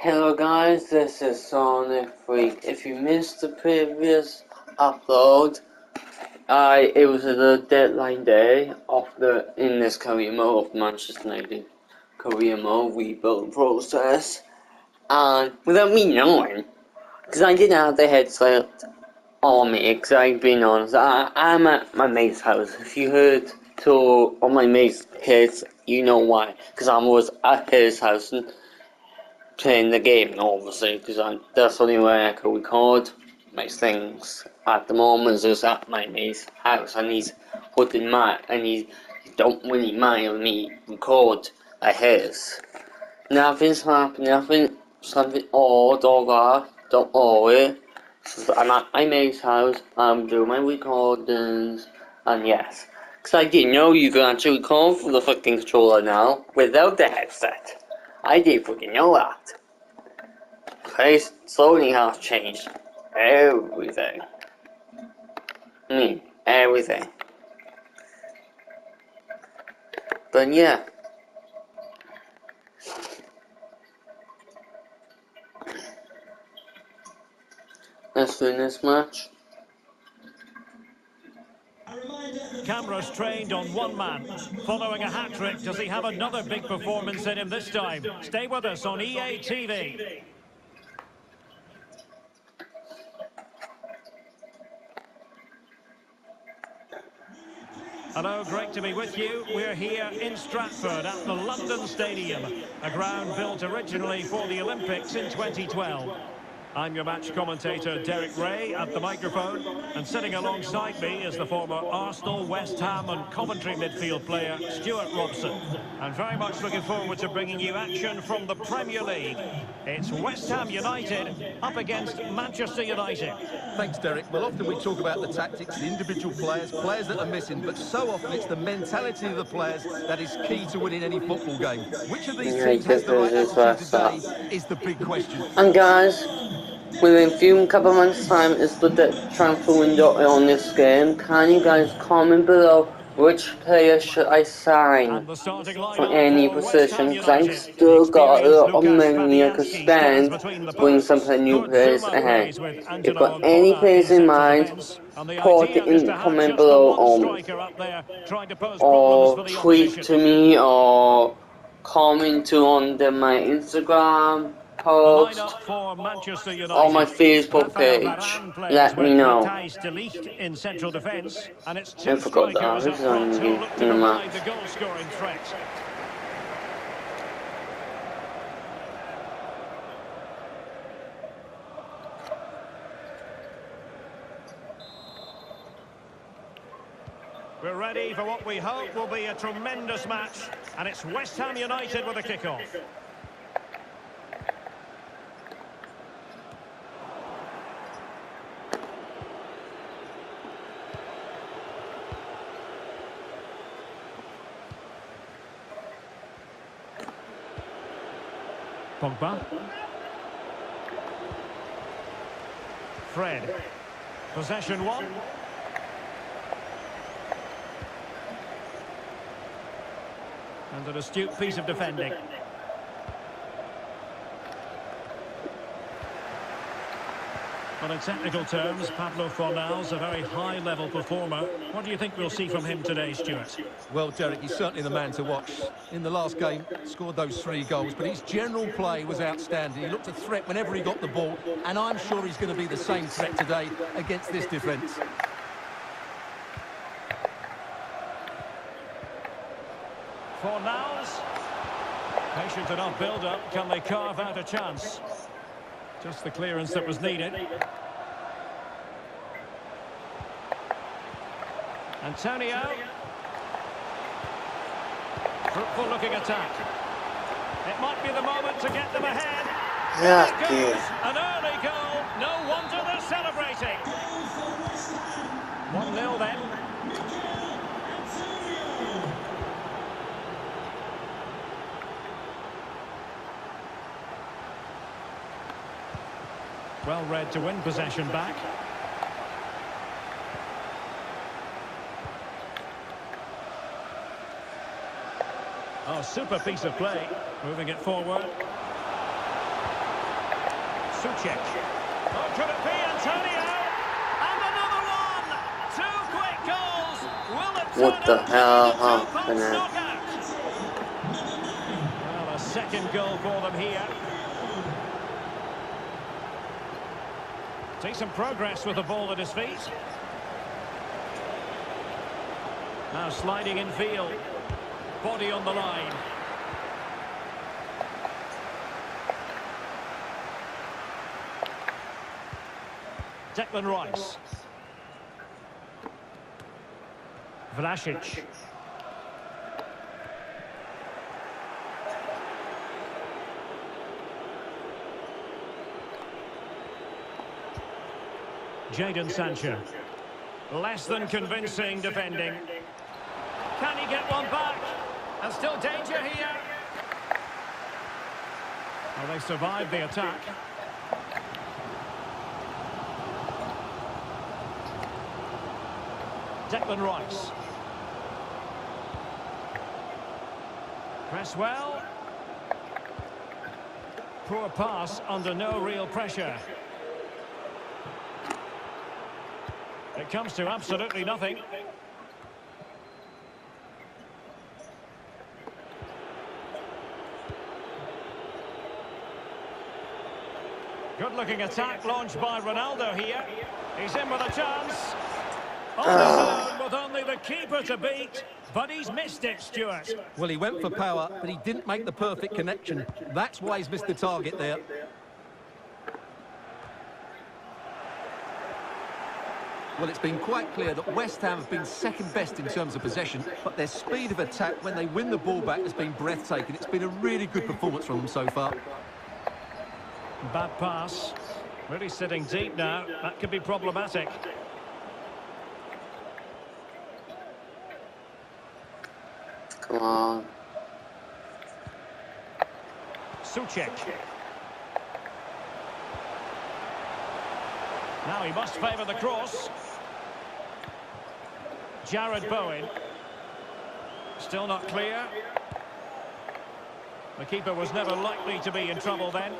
Hello guys, this is Sonic Freak. If you missed the previous upload, I it was the deadline day of the in this career mode of Manchester United career mode rebuild process, and without me knowing, because I didn't have the headset on me, because I've been honest, I, I'm at my mate's house. If you heard to all my mate's kids, you know why, because I was at his house. And, playing the game, obviously, because that's the only way I can record my things at the moment is at my mate's house, and he's putting my and he, don't really mind me record at his. Nothing's happening, nothing, something odd or that, don't worry. So I'm at my mate's house, I'm doing my recordings, and yes. Because I didn't know you could actually call for the fucking controller now without the headset. I didn't fucking know that. Place slowly has changed everything. I mean, everything. But yeah. Let's win this match. Cameras trained on one man. Following a hat-trick, does he have another big performance in him this time? Stay with us on EA TV. Hello, great to be with you. We're here in Stratford at the London Stadium, a ground built originally for the Olympics in 2012. I'm your match commentator, Derek Ray, at the microphone. And sitting alongside me is the former Arsenal, West Ham and Coventry midfield player, Stuart Robson. And very much looking forward to bringing you action from the Premier League. It's West Ham United up against Manchester United. Thanks, Derek. Well, often we talk about the tactics, the individual players, players that are missing, but so often it's the mentality of the players that is key to winning any football game. Which of these teams has the right attitude today is the big question. And guys, within a few couple months time is the transfer window on this game. Can you guys comment below which player should I sign for any position? Because I still got a lot of money I could spend bring some new players ahead. If you've got any players in mind, put it in the comment below or, or tweet to me or comment on the, my Instagram post on my Facebook page. Let me know. In central defence, and it's I forgot that. I was on the, in the match. We're ready for what we hope will be a tremendous match, and it's West Ham United with a kick-off. Pogba. Fred. Possession one. And an astute piece of defending. Well, in technical terms, Pablo Fornals a very high-level performer. What do you think we'll see from him today, Stuart? Well, Derek, he's certainly the man to watch. In the last game, scored those three goals, but his general play was outstanding. He looked a threat whenever he got the ball, and I'm sure he's going to be the same threat today against this defence. Fornals. Patient enough build-up. Can they carve out a chance? Just the clearance that was needed. Antonio. Fruitful looking attack. It might be the moment to get them ahead. Yeah, There goes an early goal. No wonder they're celebrating. 1-0 then. Well read to win possession back. Oh, super piece of play. Moving it forward. Soucek. Oh, could it be Antonio? And another one! Two quick goals! What the hell happened? Well, a second goal for them here. Decent progress with the ball at his feet. Now sliding in field. Body on the line. Declan Rice. Vlasic. Jadon Sancho. Less than convincing defending. Can he get one back? And still danger here. Well, they survived the attack. Declan Rice. Press well. Poor pass under no real pressure. It comes to absolutely nothing. Good looking attack launched by Ronaldo here. He's in with a chance. On ah. his own with only the keeper to beat. But he's missed it, Stuart. Well, he went for power, but he didn't make the perfect connection. That's why he's missed the target there. Well, it's been quite clear that West Ham have been second best in terms of possession, but their speed of attack when they win the ball back has been breathtaking. It's been a really good performance from them so far. Bad pass. Really sitting deep now. That could be problematic. Come on. Soucek. Now he must favour the cross. Jarrod Bowen. Still not clear. The keeper was never likely to be in trouble then.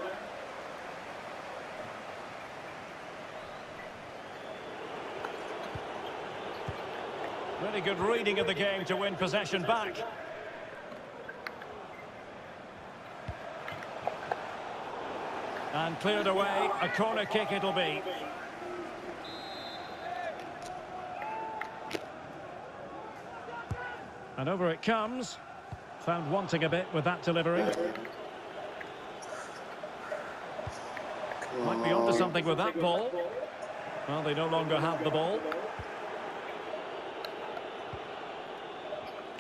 Really good reading of the game to win possession back. And cleared away, a corner kick it'll be. And over it comes. Found wanting a bit with that delivery. Might be onto something with that ball. Well, they no longer have the ball.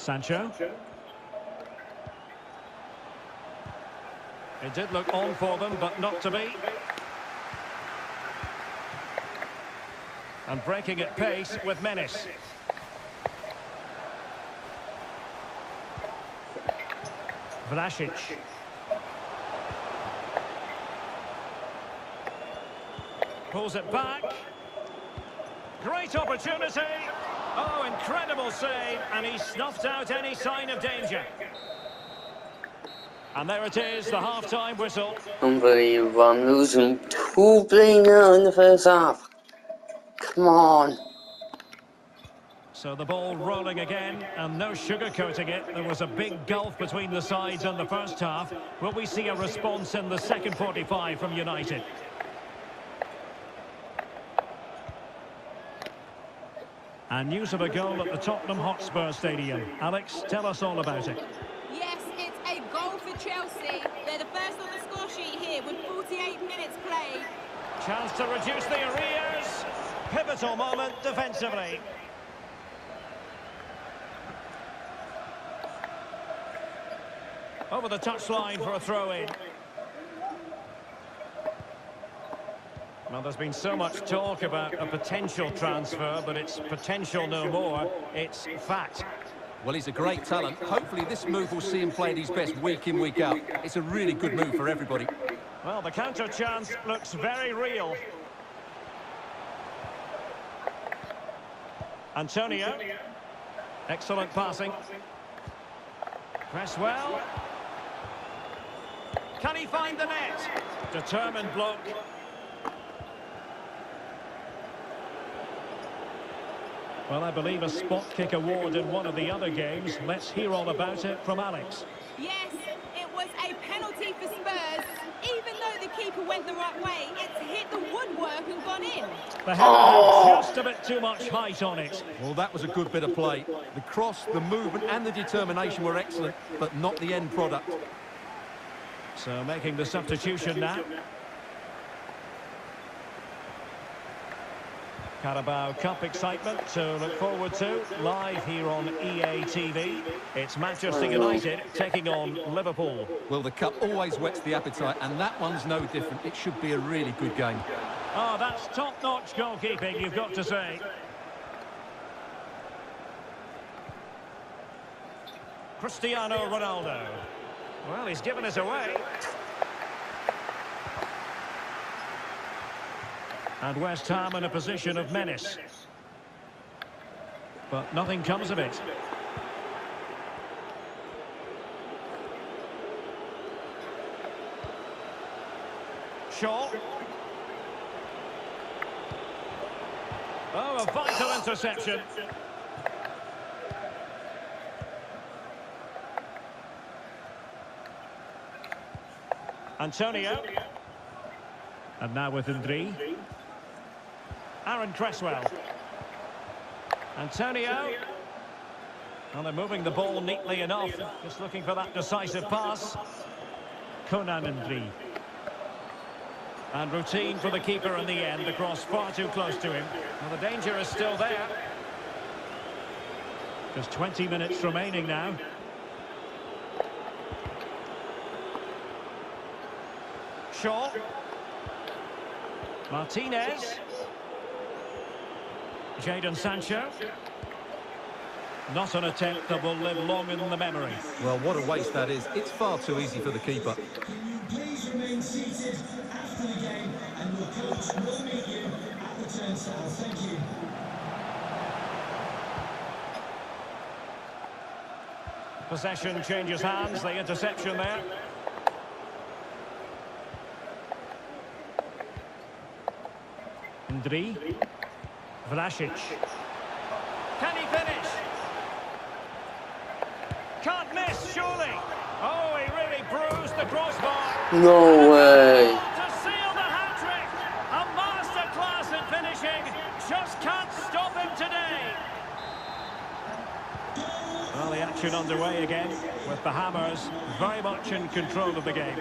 Sancho. It did look on for them, but not to be. And breaking at pace with menace. Vlasic. Pulls it back. Great opportunity. Oh, incredible save. And he snuffed out any sign of danger. And there it is, the half-time whistle. Unbelievable. I'm losing 2 3 now in the first half. Come on. So the ball rolling again, and no sugarcoating it. There was a big gulf between the sides in the first half. Will we see a response in the second 45 from United? And news of a goal at the Tottenham Hotspur Stadium. Alex, tell us all about it. Yes, it's a goal for Chelsea. They're the first on the score sheet here with 48 minutes played. Chance to reduce the arrears. Pivotal moment defensively. Over the touchline for a throw-in. Well, there's been so much talk about a potential transfer, but it's potential no more. It's fact. Well, he's a great talent. Hopefully this move will see him play at his best week in, week out. It's a really good move for everybody. Well, the counter chance looks very real. Antonio. Excellent passing. Press well. Can he find the net? Determined block. Well, I believe a spot kick award in one of the other games. Let's hear all about it from Alex. Yes, it was a penalty for Spurs. Even though the keeper went the right way, it's hit the woodwork and gone in. The header oh. just a bit too much height on it. Well, that was a good bit of play. The cross, the movement and the determination were excellent, but not the end product. So making the substitution now. Carabao Cup excitement to look forward to live here on EA TV. It's Manchester United taking on Liverpool. Well, the Cup always whets the appetite, and that one's no different. It should be a really good game. Oh, that's top-notch goalkeeping, you've got to say. Cristiano Ronaldo. Well, he's given us away. And West Ham in a position of menace. But nothing comes of it. Shaw. Oh, a vital interception. Antonio. And now with Ndri. Aaron Cresswell. Antonio. And they're moving the ball neatly enough. Just looking for that decisive pass. Konan Ndri. And routine for the keeper in the end. The cross far too close to him. Well, the danger is still there. Just 20 minutes remaining now. Shaw. Martinez. Jadon Sancho. Not an attempt that will live long in the memory. Well, what a waste that is. It's far too easy for the keeper. Can you Please remain seated after the game and your coach will meet you at the turnstile. Thank you. Possession changes hands, the interception there. Ndri. Vlasic. Can he finish? Can't miss, surely. Oh, he really bruised the crossbar. No way. To seal the hat-trick. A masterclass in finishing. Just can't stop him today. Well, the action underway again with the Hammers very much in control of the game.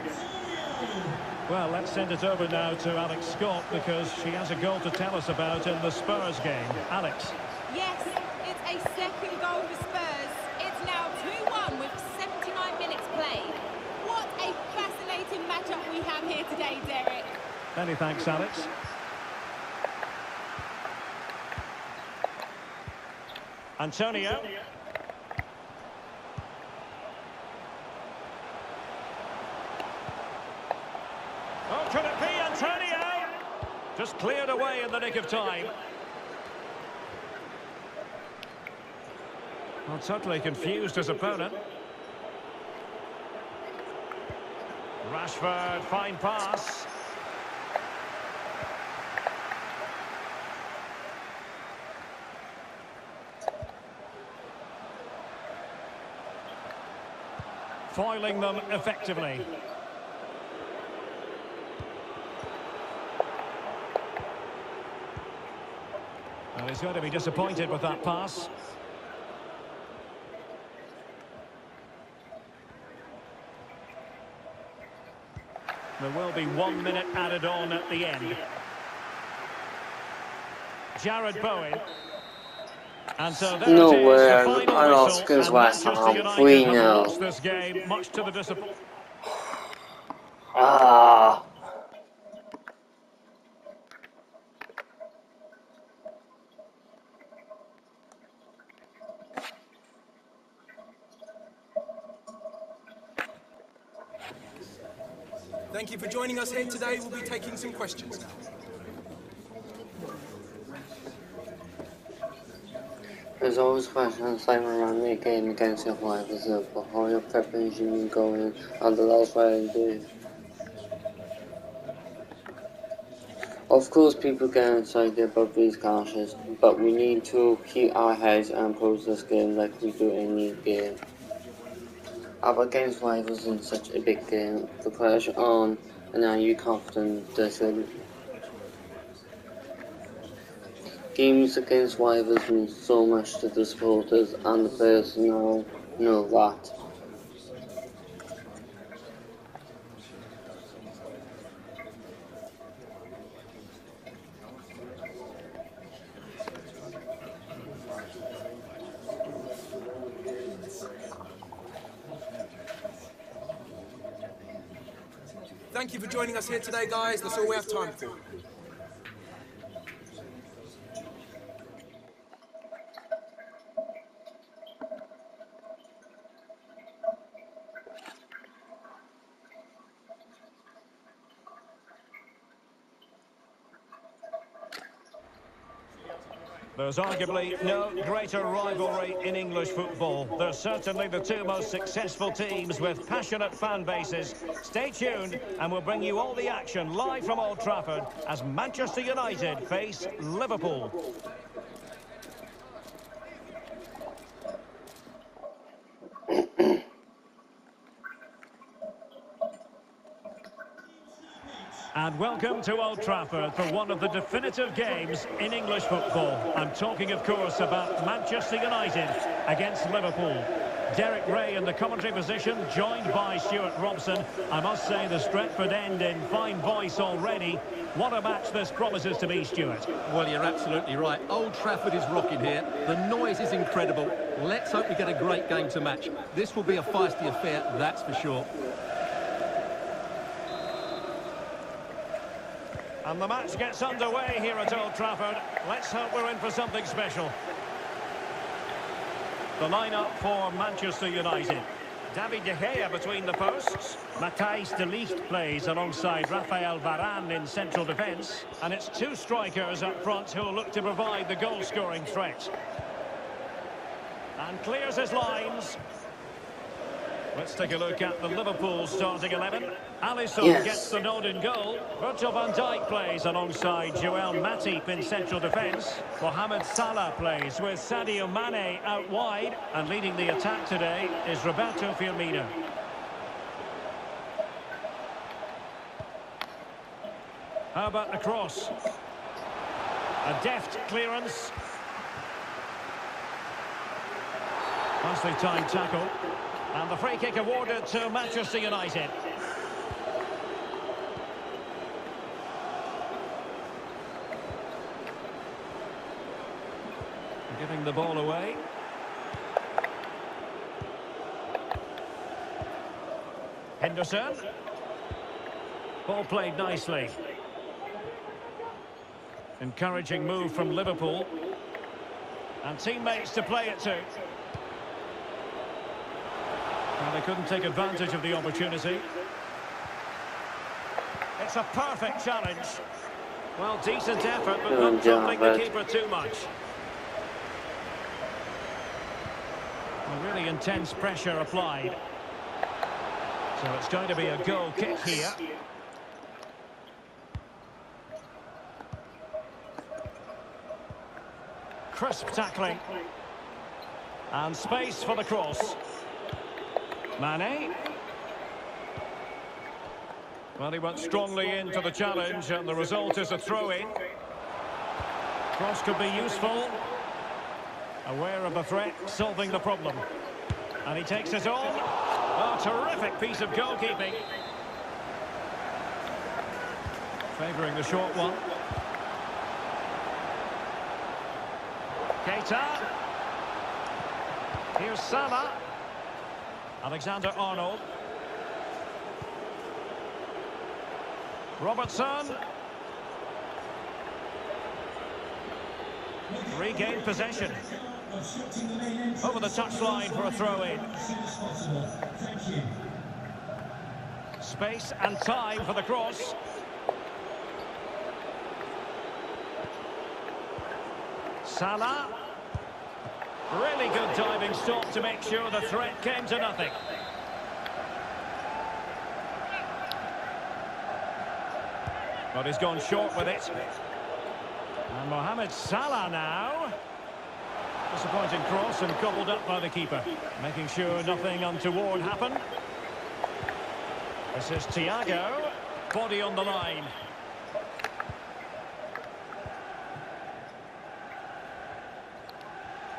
Well, let's send it over now to Alex Scott because she has a goal to tell us about in the Spurs game. Alex. Yes, it's a second goal for Spurs. It's now 2-1 with 79 minutes played. What a fascinating matchup we have here today, Derek. Many thanks, Alex. Antonio. Could it be Antonio? Just cleared away in the nick of time. Well, totally confused his opponent. Rashford, fine pass. Foiling them effectively. Well, he's going to be disappointed with that pass. There will be one minute added on at the end. Jarrod Bowen. And so there no way, the final I lost whistle, because and West Manchester Ham United 3 have 0. for joining us here today. We'll be taking some questions now. There's always questions like around the game against your life is up, but how your preparation is going and the last way I. Of course people get excited about these clashes, but we need to keep our heads and approach this game like we do any game. Up against rivals in such a big game, the pressure on and are you confident will Games against rivals mean so much to the supporters and the players know, know that. Us here today, guys. That's all we have time for. There's arguably no greater rivalry in English football. They're certainly the two most successful teams with passionate fan bases. Stay tuned and we'll bring you all the action live from Old Trafford as Manchester United face Liverpool. Welcome to Old Trafford for one of the definitive games in English football. I'm talking, of course, about Manchester United against Liverpool. Derek Ray in the commentary position, joined by Stuart Robson. I must say the Stretford end in fine voice already. What a match this promises to be, Stuart. Well, you're absolutely right. Old Trafford is rocking here. The noise is incredible. Let's hope we get a great game to match. This will be a feisty affair, that's for sure. And the match gets underway here at Old Trafford. Let's hope we're in for something special. The lineup for Manchester United. David De Gea between the posts. Matthijs de Ligt plays alongside Raphael Varane in central defence. And it's two strikers up front who'll look to provide the goal-scoring threat. And clears his lines. Let's take a look at the Liverpool starting 11. Alisson Yes. gets the nod in goal. Virgil van Dijk plays alongside Joel Matip in central defence. Mohamed Salah plays with Sadio Mane out wide. And leading the attack today is Roberto Firmino. How about the cross? A deft clearance. Nicely timed tackle. And the free kick awarded to Manchester United. Giving the ball away. Henderson. Ball played nicely. Encouraging move from Liverpool. And teammates to play it to. And they couldn't take advantage of the opportunity. It's a perfect challenge. Well, decent effort, but not troubling the keeper too much. A really intense pressure applied. So it's going to be a goal kick here. Crisp tackling. And space for the cross. Mane. Well, he went strongly into the challenge, and the result is a throw-in. Cross could be useful. Aware of the threat, solving the problem. And he takes it on. A terrific piece of goalkeeping. Favouring the short one. Keita. Here's Salah. Alexander Arnold. Robertson. Regained possession. Over the touchline for a throw-in. Space and time for the cross. Salah. Really good diving stop to make sure the threat came to nothing. But he's gone short with it. And Mohamed Salah now. Disappointing cross and gobbled up by the keeper. Making sure nothing untoward happened. This is Thiago. Body on the line.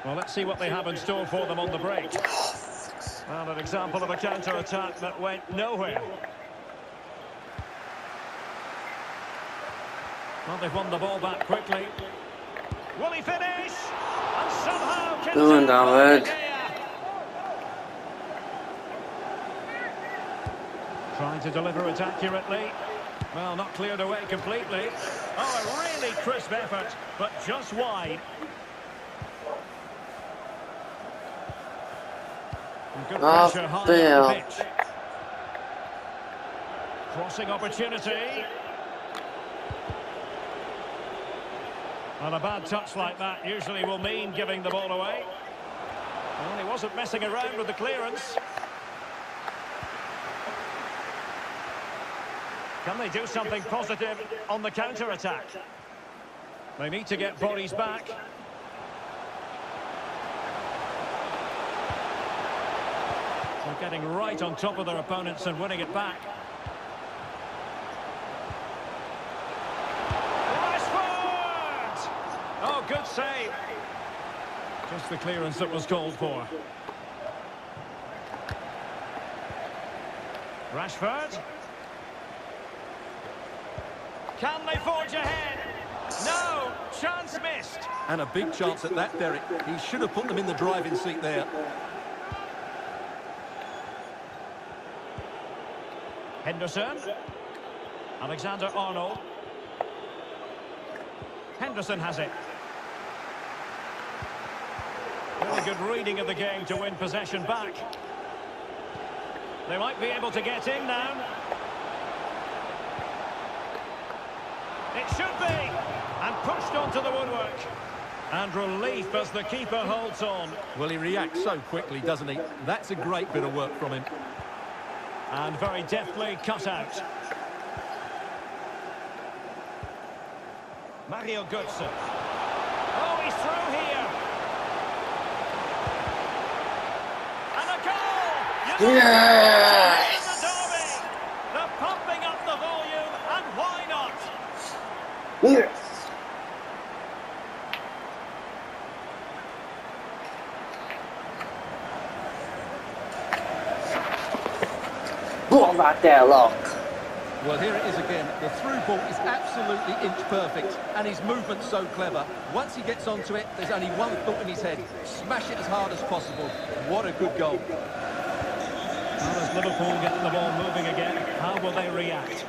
Well, let's see what they have in store for them on the break. Well, an example of a counter-attack that went nowhere. Well, they've won the ball back quickly. Will he finish? And somehow... Doing David. Trying to deliver it accurately. Well, not cleared away completely. Oh, a really crisp effort, but just wide. Good Off pressure high Bill. the pitch. Crossing opportunity. And a bad touch like that usually will mean giving the ball away. Well, he wasn't messing around with the clearance. Can they do something positive on the counter-attack? They need to get bodies back. Getting right on top of their opponents and winning it back. Rashford! Oh, good save. Just the clearance that was called for. Rashford. Can they forge ahead? No! Chance missed. And a big chance at that, Derek. He should have put them in the driving seat there. Henderson. Alexander Arnold. Henderson has it. Really good reading of the game to win possession back. They might be able to get in now. It should be. And pushed onto the woodwork. And relief as the keeper holds on. Well, he reacts so quickly, doesn't he? That's a great bit of work from him. And very deftly cut out. Mario Götze. Oh, he's through here. And a goal! Yes! The! They're pumping up the volume, and why not? Yes! Ball back there, look. Well, here it is again. The through ball is absolutely inch perfect, and his movement's so clever. Once he gets onto it, there's only one thought in his head. Smash it as hard as possible. What a good goal. Well, as Liverpool get the ball moving again, how will they react?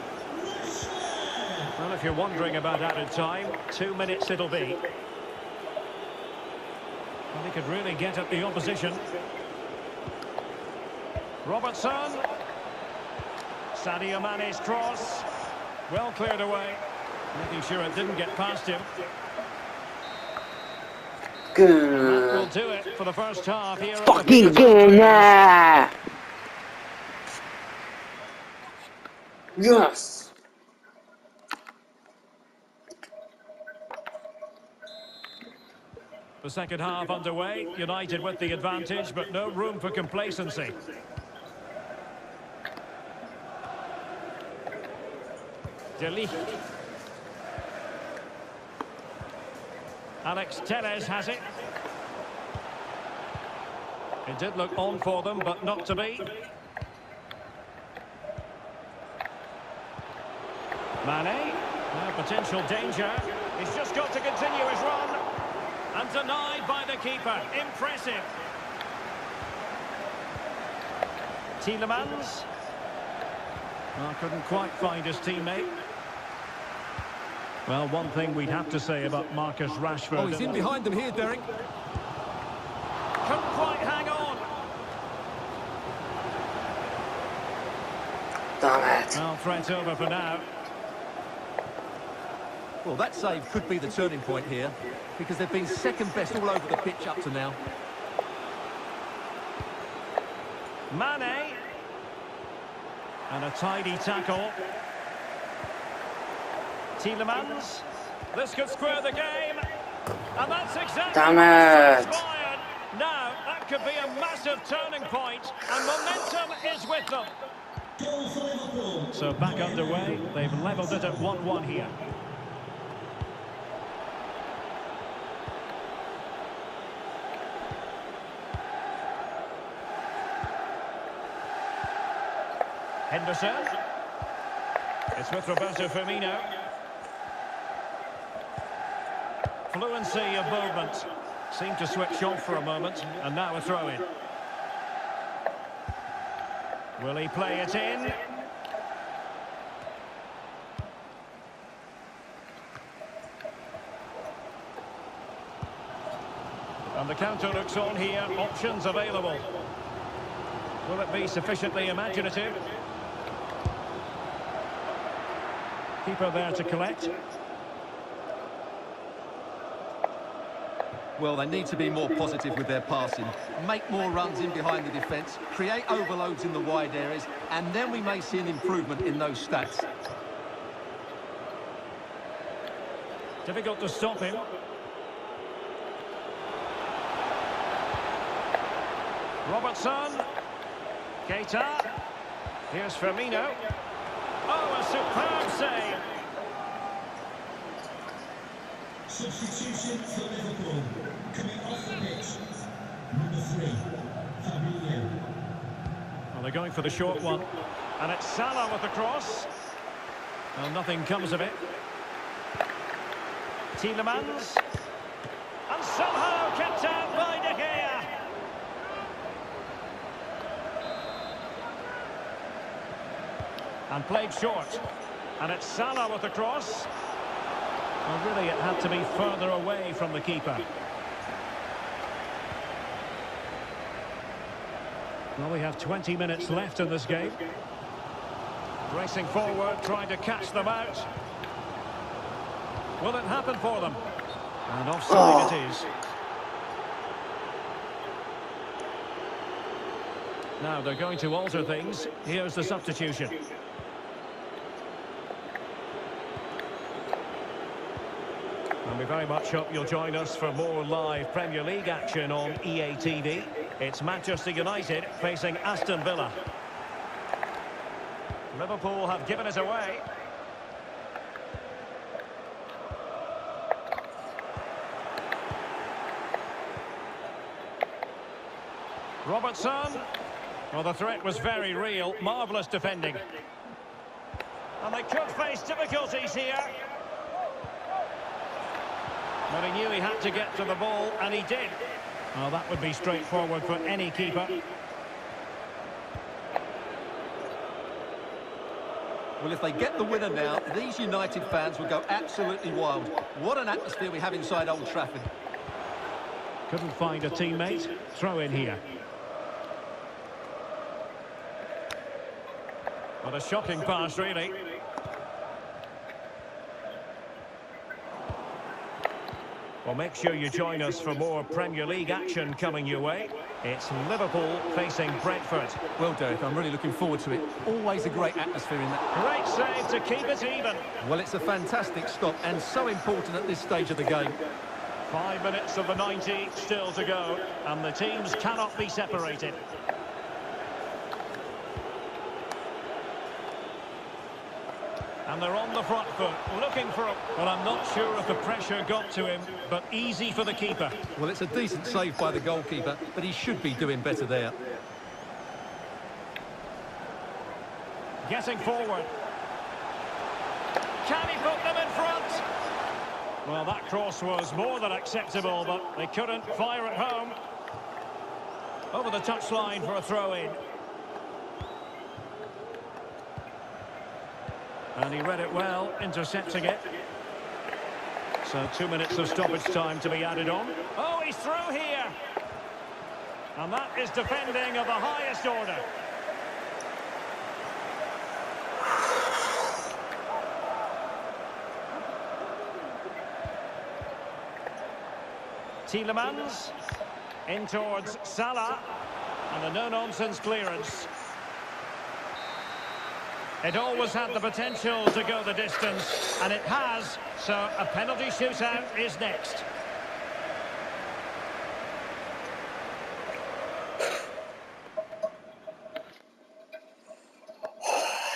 Well, if you're wondering about added time, two minutes it'll be. Well, he could really get at the opposition. Robertson. Sadio Mane's cross. Well cleared away. Making sure it didn't get past him. That will Good. do it for the first half here. Fucking good now. Yes. The second half underway. United with the advantage, but no room for complacency. Alex Telles has it. It did look on for them, but not to be. Mane, now potential danger. He's just got to continue his run. And denied by the keeper. Impressive. Tielemans. Well, couldn't quite find his teammate. Well, one thing we'd have to say about Marcus Rashford. Oh, he's in behind them here, Derek. Couldn't quite hang on. Damn it. Well, threat over for now. Well, that save could be the turning point here, because they've been second best all over the pitch up to now. Mane. And a tidy tackle. Tielemans. This could square the game. And that's exactly Damn it. Now, that could be a massive turning point, and momentum is with them. Goal for Liverpool. So back underway. They've levelled it at 1-1 here. Henderson. It's with Roberto Firmino. Fluency of movement. Seemed to switch off for a moment, and now a throw-in. Will he play it in? And the counter looks on here. Options available. Will it be sufficiently imaginative? Keeper there to collect. Well, they need to be more positive with their passing. Make more runs in behind the defence, create overloads in the wide areas, and then we may see an improvement in those stats. Difficult to stop him. Robertson. Keita. Here's Firmino. Oh, a superb save. Substitution for Liverpool. Coming off the pitch. Number three, Fabinho. Well, they're going for the short one. And it's Salah with the cross. Well, nothing comes of it. Tielemans. And somehow kept out by De Gea. And played short. And it's Salah with the cross. Well, really, it had to be further away from the keeper. Well, we have 20 minutes left in this game. Racing forward, trying to catch them out. Will it happen for them? And offside it oh. is. Now they're going to alter things. Here's the substitution. We very much hope you'll join us for more live Premier League action on EA TV. It's Manchester United facing Aston Villa. Liverpool have given it away. Robertson. Well, the threat was very real. Marvellous defending. And they could face difficulties here. But he knew he had to get to the ball, and he did. Well, that would be straightforward for any keeper. Well, if they get the winner now, these United fans will go absolutely wild. What an atmosphere we have inside Old Trafford. Couldn't find a teammate. Throw in here. What a shocking pass, really. Well, make sure you join us for more Premier League action coming your way. It's Liverpool facing Brentford. Well, Derek, I'm really looking forward to it. Always a great atmosphere in that. Great save to keep it even. Well, it's a fantastic stop and so important at this stage of the game. Five minutes of the 90 still to go, and the teams cannot be separated. And they're on the front foot, looking for a... Well, I'm not sure if the pressure got to him, but easy for the keeper. Well, it's a decent save by the goalkeeper, but he should be doing better there. Getting forward. Can he put them in front? Well, that cross was more than acceptable, but they couldn't fire at home. Over the touchline for a throw-in. And he read it well, intercepting it. So two minutes of stoppage time to be added on. Oh, he's through here. And that is defending of the highest order. Tielemans in towards Salah and a no-nonsense clearance. It always had the potential to go the distance, and it has, so a penalty shootout is next.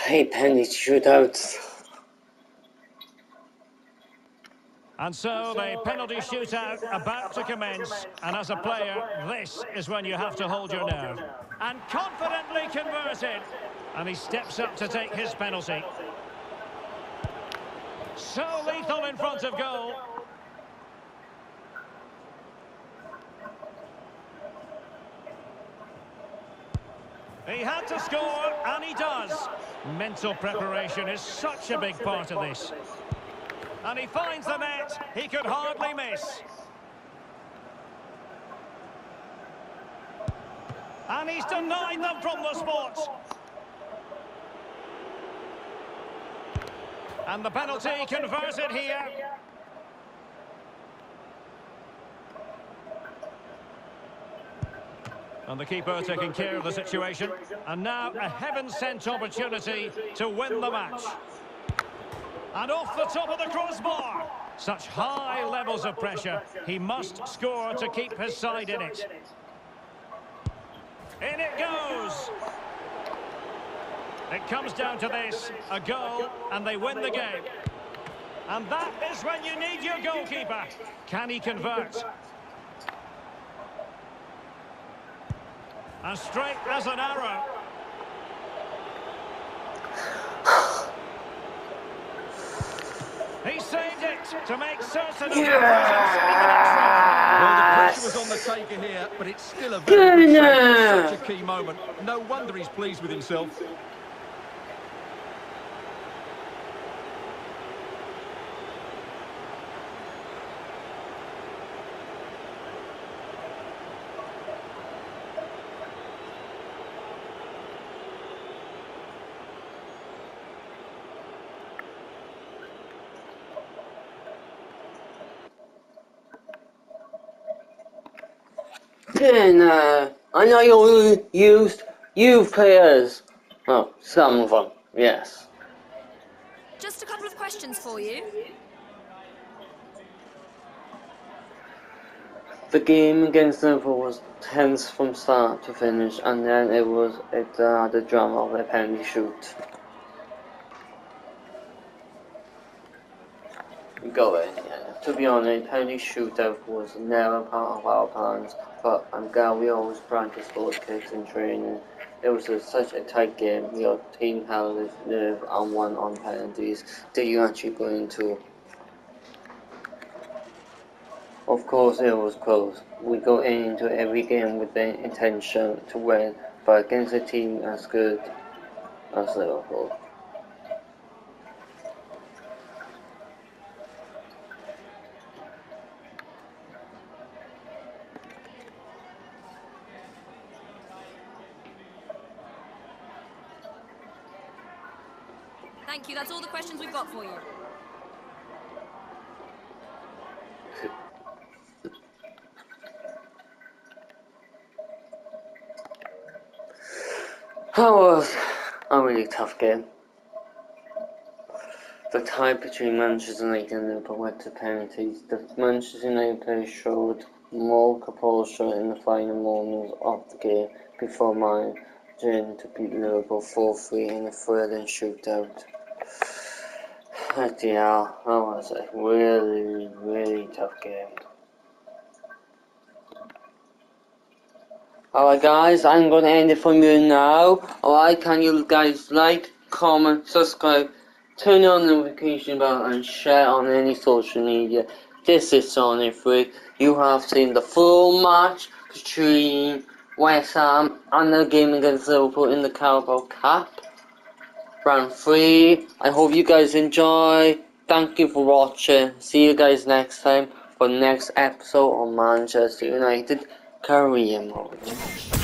Hey, penalty shootouts. And so the penalty shootout about to commence. And as a player, this is when you have to hold your nerve. And confidently converted. And he steps up to take his penalty. So lethal in front of goal. He had to score, and he does. Mental preparation is such a big part of this. And he finds the net. He could hardly miss. And he's denied them from the spot. And the penalty converted here. And the keeper taking care of the situation. And now a heaven-sent opportunity to win the match. And off the top of the crossbar. Such high levels of pressure. He must score to keep his side in it. In it goes. It comes down to this, a goal, and they win the game. And that is when you need your goalkeeper. Can he convert? As straight as an arrow. He saved it to make certain of Well, the pressure was on the taker here, but it's still a very. Such a key moment. No wonder he's pleased with himself. Then, uh, I know you used youth players. Oh, some of them, yes. Just a couple of questions for you. The game against Liverpool was tense from start to finish, and then it was it uh, the drama of a penalty shoot. Go in, yeah. To be honest, penalty shootout was never part of our plans, but I'm glad we always practiced those kicks in training. It was a, such a tight game. Your team held its nerve and won on penalties. Did you actually go into? Of course, it was close. We go into every game with the intention to win, but against a team as good as Liverpool. You. That's all the questions we've got for you. That was a really tough game. The tie between Manchester United and Liverpool went to penalties. The Manchester United players showed more composure in the final moments of the game before managing to beat Liverpool 4-3 in a thrilling shootout. Yeah, that was a really, really tough game. Alright guys, I'm gonna end it from you now. Alright, can you guys like, comment, subscribe, turn on the notification bell and share on any social media. This is Sonic Freak. You have seen the full match between West Ham and the game against Liverpool in the Carabao Cup. Round 3. I hope you guys enjoy. Thank you for watching. See you guys next time for next episode of Manchester United Career Mode.